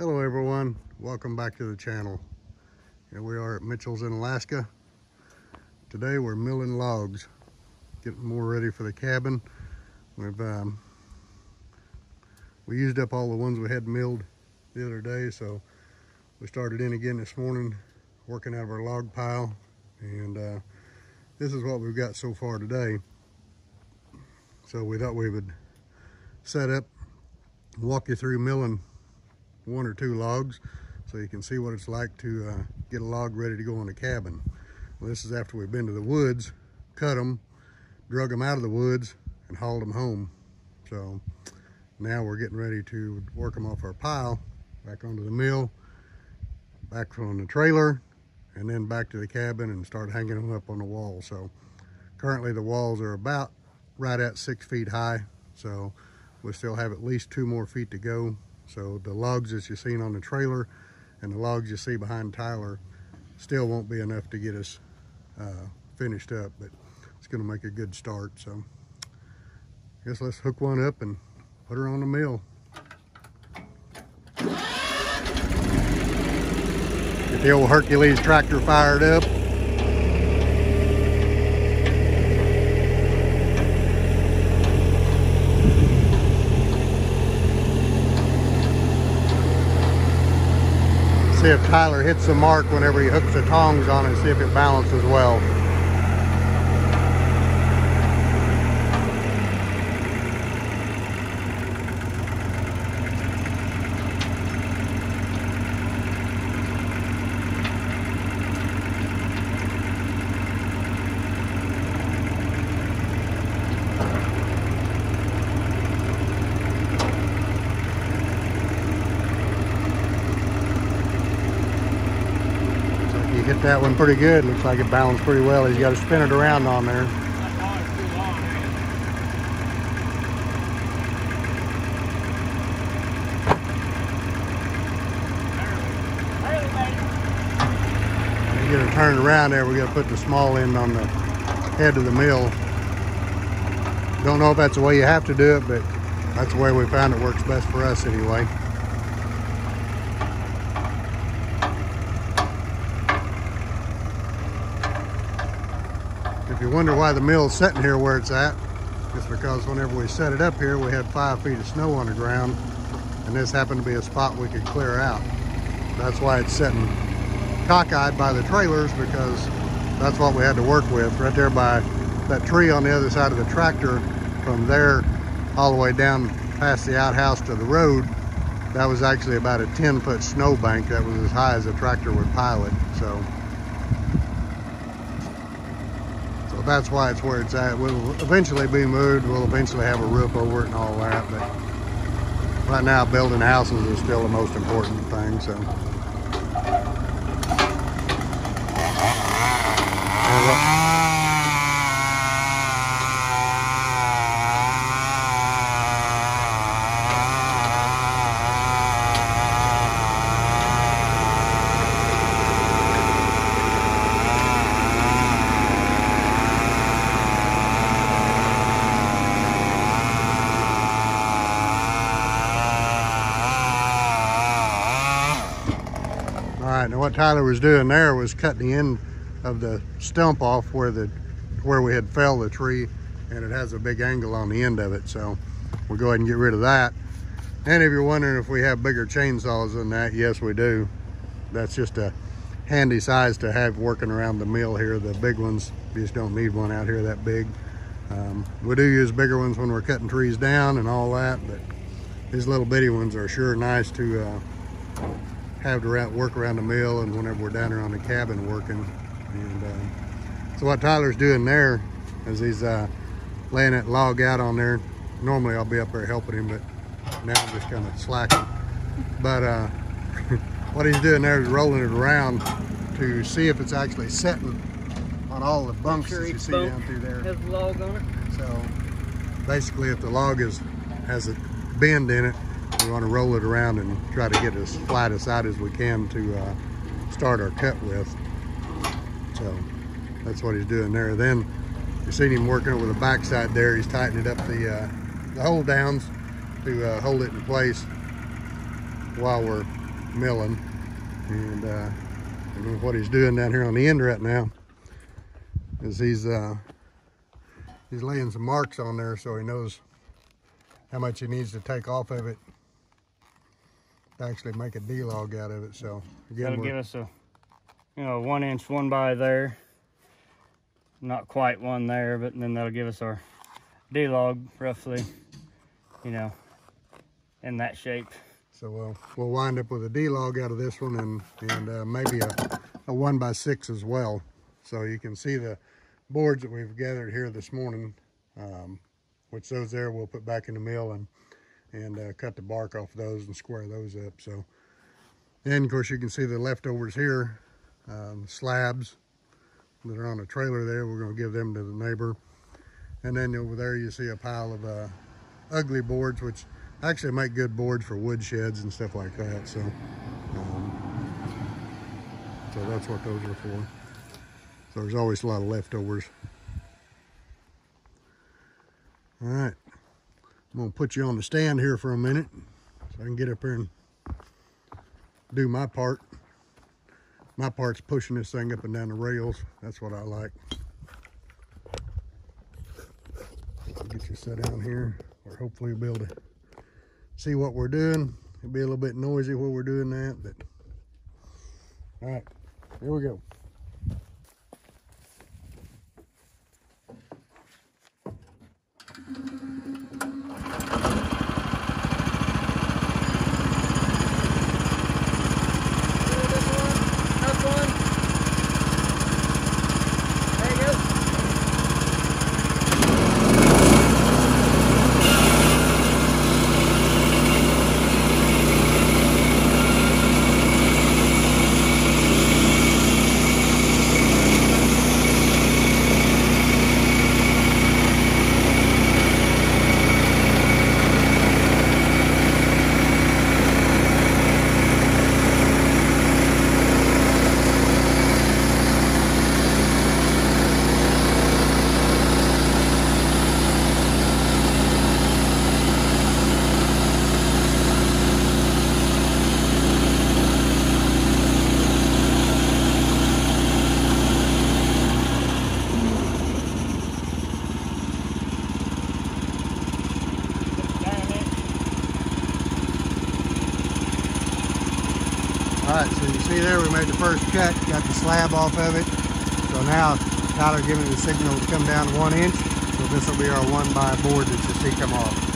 Hello everyone, welcome back to the channel. Here we are at Mitchell's in Alaska. Today we're milling logs, getting more ready for the cabin. We've um, we used up all the ones we had milled the other day, so we started in again this morning, working out of our log pile, and uh, this is what we've got so far today. So we thought we would set up, walk you through milling one or two logs so you can see what it's like to uh, get a log ready to go in the cabin. Well, this is after we've been to the woods, cut them, drug them out of the woods, and hauled them home. So now we're getting ready to work them off our pile, back onto the mill, back on the trailer, and then back to the cabin and start hanging them up on the wall. So currently the walls are about right at six feet high. So we still have at least two more feet to go so the logs that you've seen on the trailer and the logs you see behind Tyler still won't be enough to get us uh, finished up, but it's gonna make a good start. So I guess let's hook one up and put her on the mill. Get the old Hercules tractor fired up. If Tyler hits the mark whenever he hooks the tongs on and see if it balances well. hit that one pretty good. Looks like it balanced pretty well. He's got to spin it around on there. Get it turned around there, we got to put the small end on the head of the mill. Don't know if that's the way you have to do it, but that's the way we found it works best for us anyway. If you wonder why the mill's sitting here where it's at, it's because whenever we set it up here, we had five feet of snow on the ground, and this happened to be a spot we could clear out. That's why it's sitting cockeyed by the trailers because that's what we had to work with. Right there by that tree on the other side of the tractor, from there all the way down past the outhouse to the road, that was actually about a 10 foot snow bank that was as high as a tractor would pile it. So that's why it's where it's at. We'll eventually be moved. We'll eventually have a roof over it and all that. But right now, building houses is still the most important thing. So. Now what Tyler was doing there was cutting the end of the stump off where the where we had felled the tree and it has a big angle on the end of it. So we'll go ahead and get rid of that. And if you're wondering if we have bigger chainsaws than that, yes, we do. That's just a handy size to have working around the mill here. The big ones, you just don't need one out here that big. Um, we do use bigger ones when we're cutting trees down and all that, but these little bitty ones are sure nice to uh, have to work around the mill and whenever we're down there on the cabin working. And uh, so what Tyler's doing there is he's uh, laying that log out on there. Normally I'll be up there helping him, but now I'm just kind of slacking. But uh, what he's doing there is rolling it around to see if it's actually setting on all the bunks sure that you see down through there. Has log on it. So basically if the log is has a bend in it, we want to roll it around and try to get as flat a side as we can to uh, start our cut with. So that's what he's doing there. Then you seen him working over the backside there. He's tightening up the, uh, the hold downs to uh, hold it in place while we're milling. And, uh, what he's doing down here on the end right now is he's uh, he's laying some marks on there so he knows how much he needs to take off of it actually make a D-log out of it. So again, that'll give us a you know one inch one by there, not quite one there, but then that'll give us our D-log roughly, you know, in that shape. So we'll, we'll wind up with a D-log out of this one and, and uh, maybe a, a one by six as well. So you can see the boards that we've gathered here this morning, um, which those there we'll put back in the mill and, and uh, cut the bark off those and square those up. So, and of course you can see the leftovers here, um, slabs that are on a trailer there. We're gonna give them to the neighbor. And then over there you see a pile of uh, ugly boards, which actually make good boards for wood sheds and stuff like that. So, um, so that's what those are for. So there's always a lot of leftovers. All right, I'm gonna put you on the stand here for a minute so I can get up here and do my part. My part's pushing this thing up and down the rails. That's what I like. Get you set down here, or hopefully you'll be able to see what we're doing. It'll be a little bit noisy while we're doing that, but all right, here we go. All right, so you see there, we made the first cut, got the slab off of it. So now Tyler giving the signal to come down one inch. So this will be our one by board that you see come off.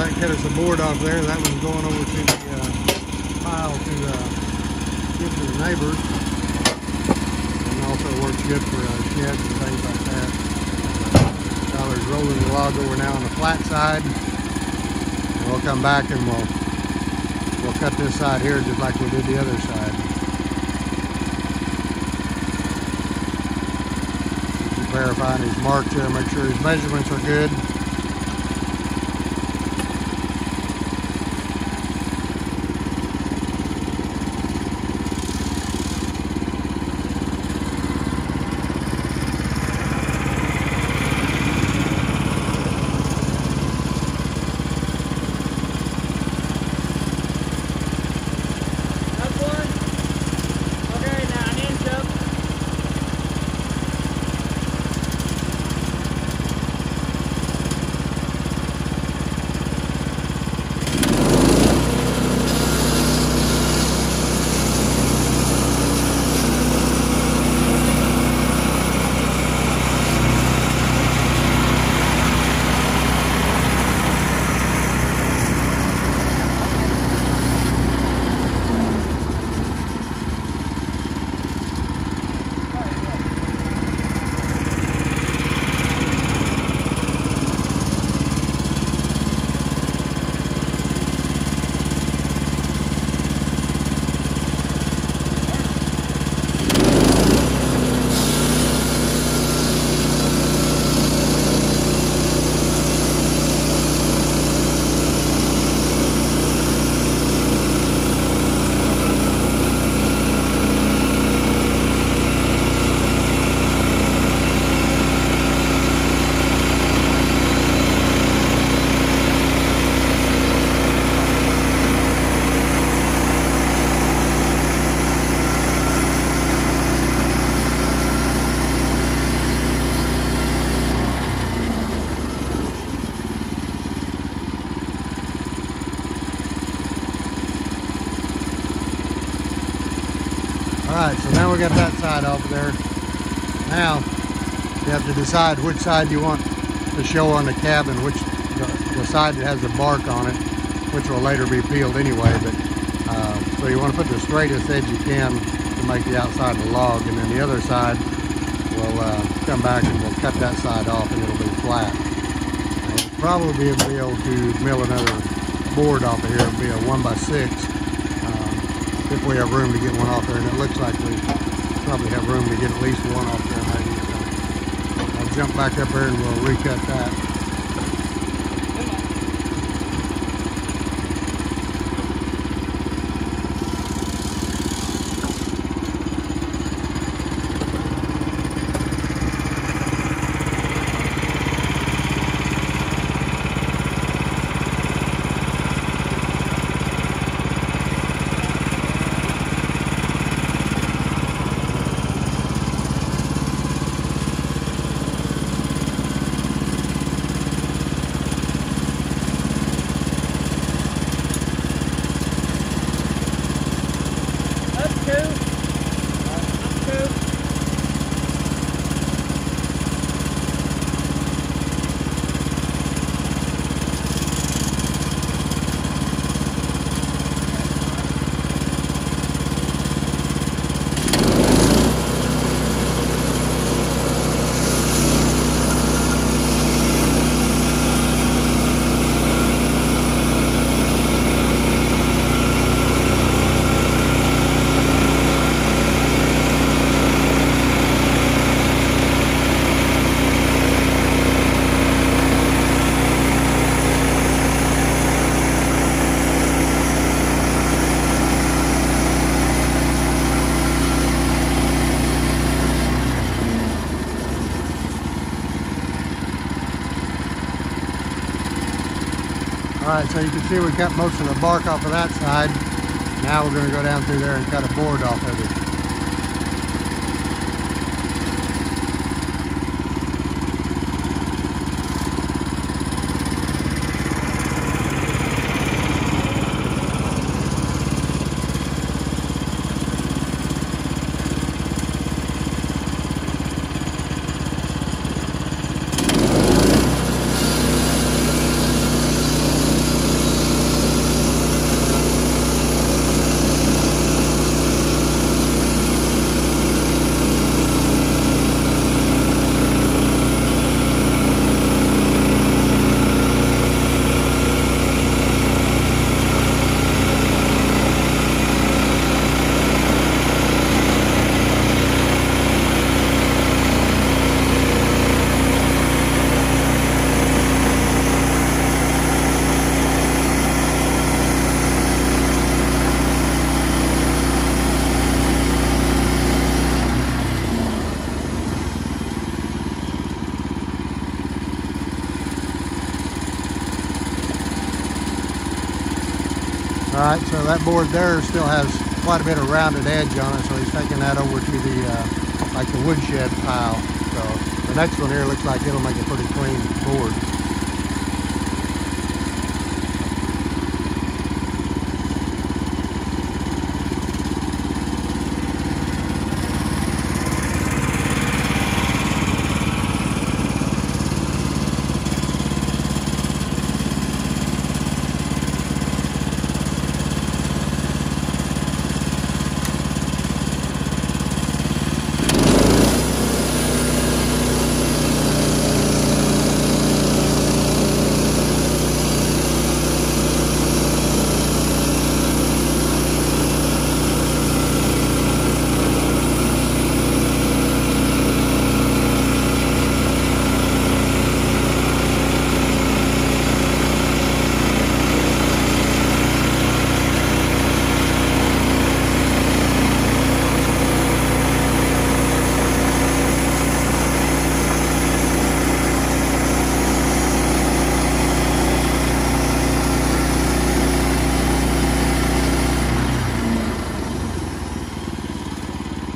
that cut us a board off there. That one's going over to the uh, pile to uh, give to the neighbors. And also works good for uh, sheds and things like that. Tyler's rolling the log over now on the flat side. And we'll come back and we'll we'll cut this side here just like we did the other side. verifying his marks there, make sure his measurements are good. Got that side off of there. Now, you have to decide which side you want to show on the cabin, which the, the side that has the bark on it, which will later be peeled anyway. But uh, So you want to put the straightest edge you can to make the outside of the log, and then the other side, we'll uh, come back and we'll cut that side off and it'll be flat. And we'll probably be able to mill another board off of here. It'll be a one by six if we have room to get one off there, and it looks like we probably have room to get at least one off there maybe. So I'll jump back up there and we'll recut that. That's two. That's two. All right, so you can see we cut most of the bark off of that side. Now we're gonna go down through there and cut a board off of it. All right, so that board there still has quite a bit of rounded edge on it, so he's taking that over to the, uh, like the woodshed pile. So the next one here looks like it'll make a pretty clean board.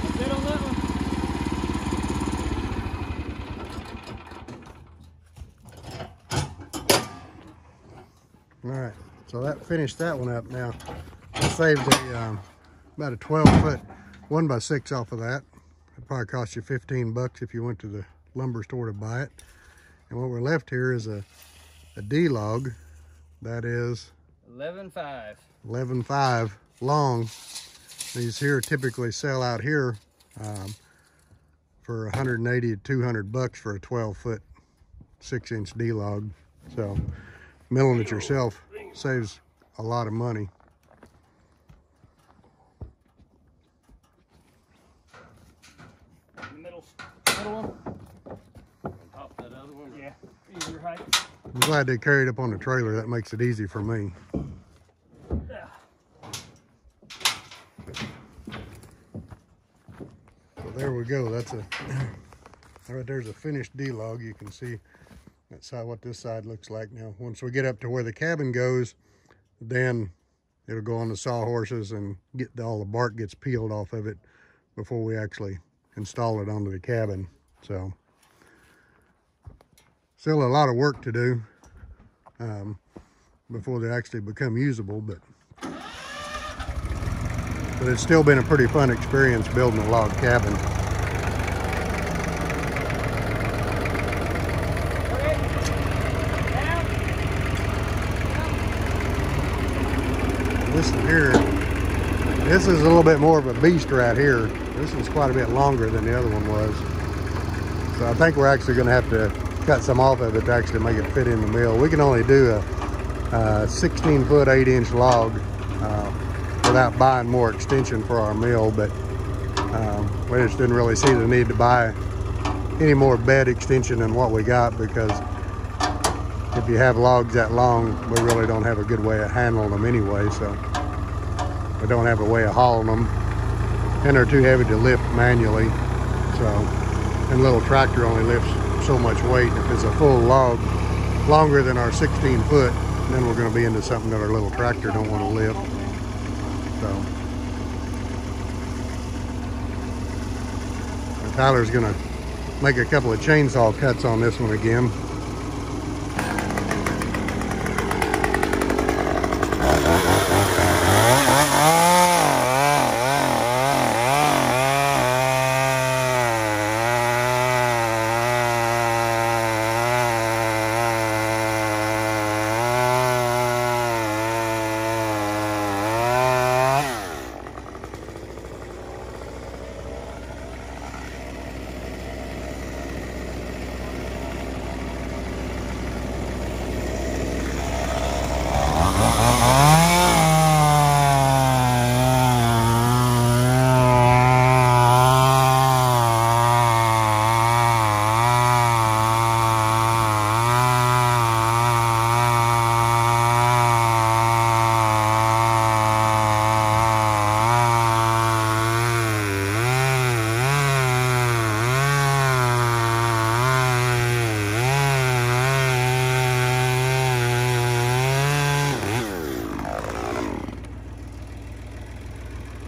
That's it on that one. All right, so that finished that one up now. I saved a, um, about a 12 foot one by six off of that. It'd probably cost you 15 bucks if you went to the lumber store to buy it. And what we're left here is a, a D log that is 11.5. 11.5 long. These here typically sell out here um, for 180 to 200 bucks for a 12 foot, six inch D log. So milling it yourself saves a lot of money. Middle, middle one. Top that other one. Yeah, easier height. I'm glad they carried up on the trailer. That makes it easy for me. Yeah. So there we go. That's a right there's a finished D log. You can see that's how what this side looks like now. Once we get up to where the cabin goes, then it'll go on the sawhorses and get all the bark gets peeled off of it before we actually install it onto the cabin. So still a lot of work to do um, before they actually become usable, but but it's still been a pretty fun experience building a log cabin. This here, this is a little bit more of a beast right here. This one's quite a bit longer than the other one was. So I think we're actually gonna have to cut some off of it to actually make it fit in the mill. We can only do a, a 16 foot, eight inch log uh, without buying more extension for our mill, but um, we just didn't really see the need to buy any more bed extension than what we got because if you have logs that long, we really don't have a good way of handling them anyway, so we don't have a way of hauling them. And they're too heavy to lift manually, so, and little tractor only lifts so much weight. If it's a full log, longer than our 16 foot, then we're gonna be into something that our little tractor don't wanna lift, so. Tyler's gonna make a couple of chainsaw cuts on this one again.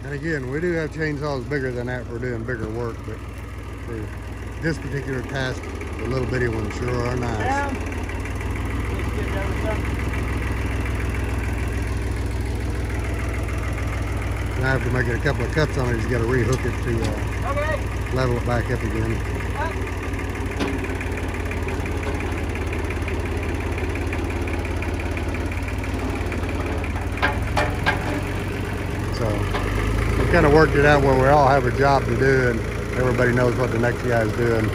And again, have chainsaws bigger than that for doing bigger work, but for this particular task, the little bitty ones sure are nice. Just get over something. Now after a couple of cuts on it, you got to rehook it to uh, Okay. level it back up again. Kind of worked it out where we all have a job to do and everybody knows what the next guy's doing.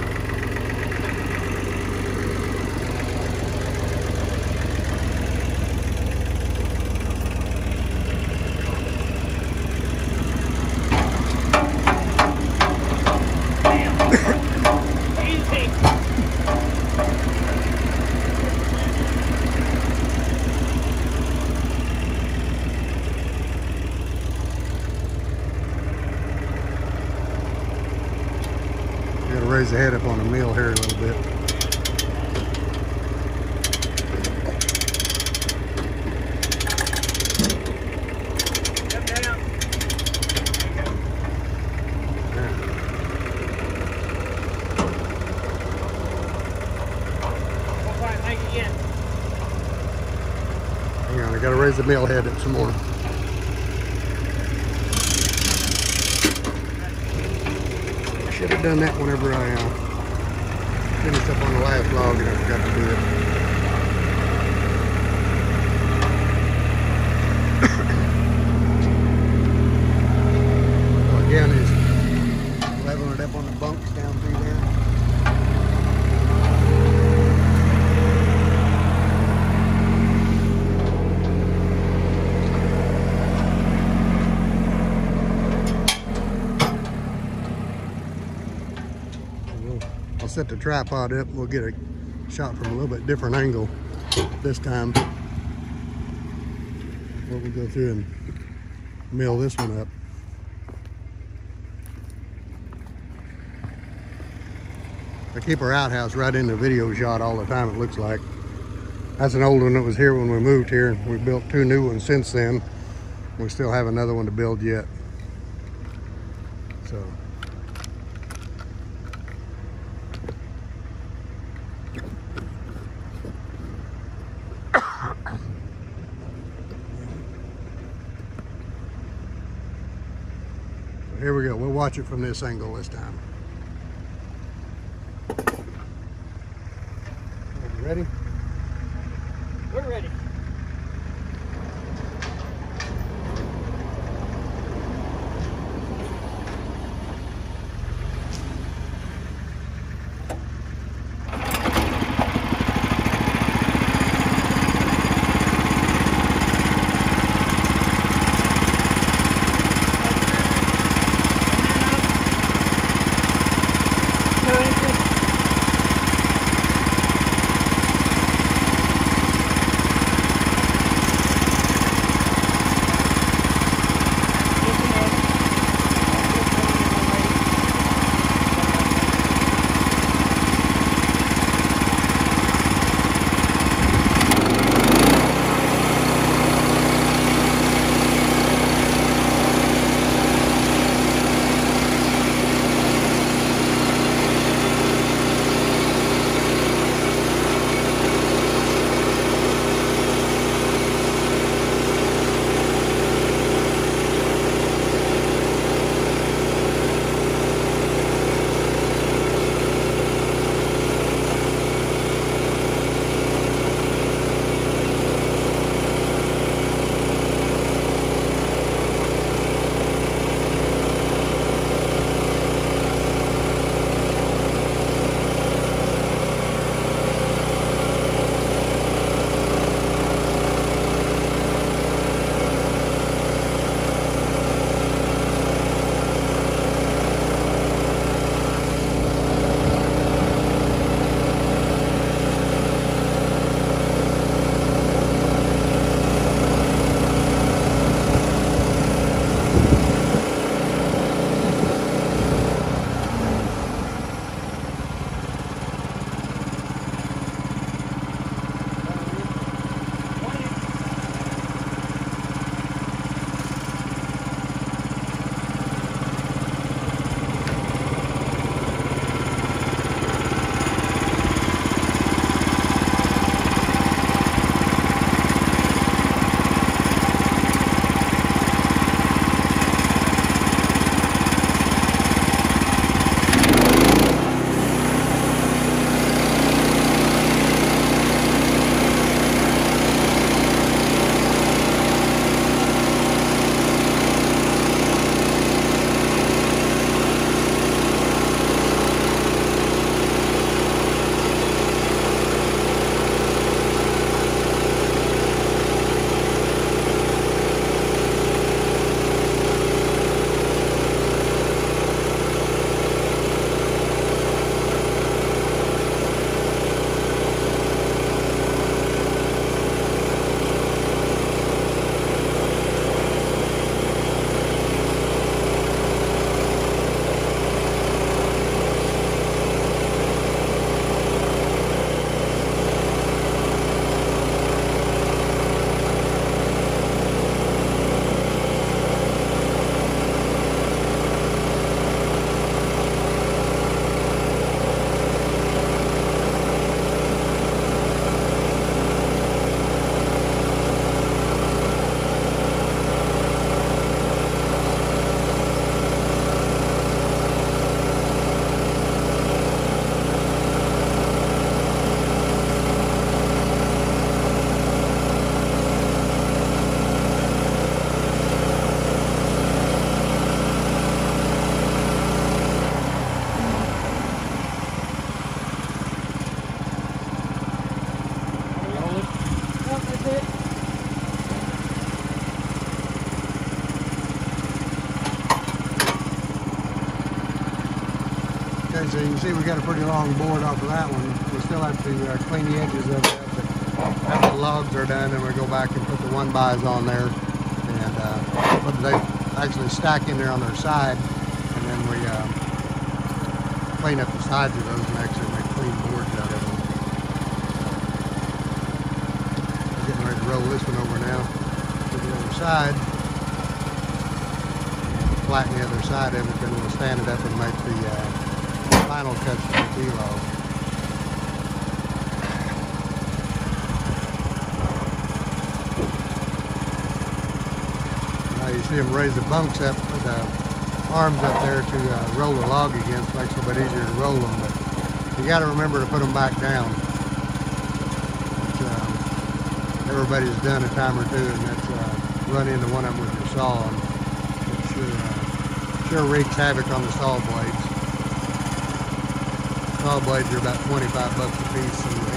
Easy. You got to raise the head up on the mill here a little bit. Yeah. Won't quite make it yet. Hang on, I got to raise the mill head up some more. Right should have done that whenever I uh, finished up on the last log and I forgot to do it. So again, is leveling it up on the bunks down through there. We'll- I'll set the tripod up. We'll get a shot from a little bit different angle this time. We'll go through and mill this one up. I keep our outhouse right in the video shot all the time, it looks like. That's an old one that was here when we moved here. We built two new ones since then. We still have another one to build yet. So here we go. We'll watch it from this angle this time. Ready? See we got a pretty long board off of that one. We still have to uh, clean the edges of it. After the logs are done, then we go back and put the one bys on there, and uh, they actually stack in there on their side, and then we uh, clean up the sides of those and actually make clean boards out of them. Getting ready to roll this one over now to the other side. Flatten the other side of it, then we'll stand it up and make the uh, final you see them raise the bunks up, put the arms up there to uh, roll the log against, makes it a bit easier to roll them, but you got to remember to put them back down. Which, um, everybody's done a time or two, and that's uh, run into one of them with your saw, and it sure, uh, sure wreaks havoc on the saw blades. Saw blades are about 25 bucks a piece, and uh,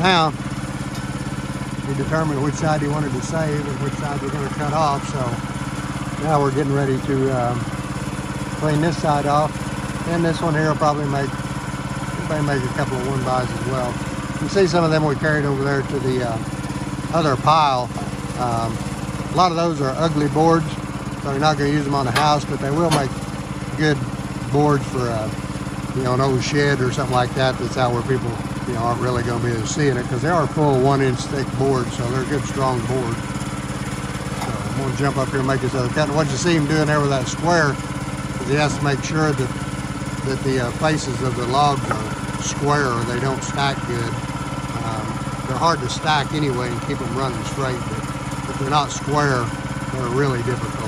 So now we determined which side he wanted to save and which side we're going to cut off. So now we're getting ready to um, clean this side off. And this one here will probably make probably make a couple of one buys as well. You see some of them we carried over there to the uh, other pile. Um, a lot of those are ugly boards, so you're not going to use them on the house, but they will make good boards for uh, you know an old shed or something like that that's out where people you aren't really going to be able to see in it because they are full one inch thick boards, so they're a good strong board. So I'm going to jump up here and make this other cut. And what you see him doing there with that square is he has to make sure that that the uh, faces of the logs are square or they don't stack good. Um, they're hard to stack anyway and keep them running straight, but if they're not square, they're really difficult.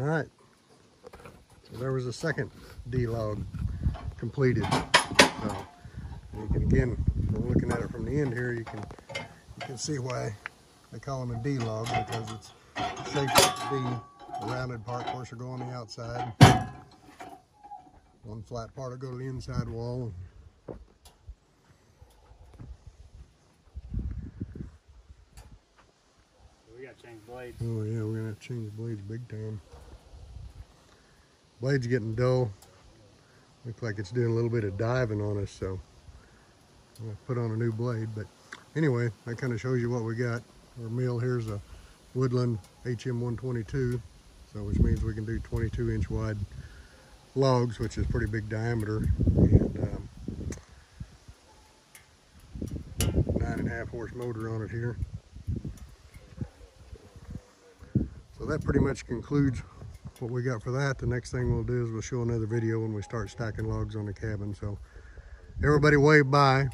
All right. So there was a second D log completed. So you can again, we're looking at it from the end here. You can you can see why they call them a D log because it's shaped like a D. The rounded part, of course, will go on the outside. One flat part will go to the inside wall. We gotta change blades. Oh yeah, we're gonna have to change the blades big time. Blade's getting dull. Looks like it's doing a little bit of diving on us, so I'm gonna put on a new blade. But anyway, that kind of shows you what we got. Our mill here's a Woodland HM122, so which means we can do 22 inch wide logs, which is pretty big diameter, and um, nine and a half horse motor on it here. So that pretty much concludes what we got for that. The next thing we'll do is we'll show another video when we start stacking logs on the cabin. So everybody wave bye.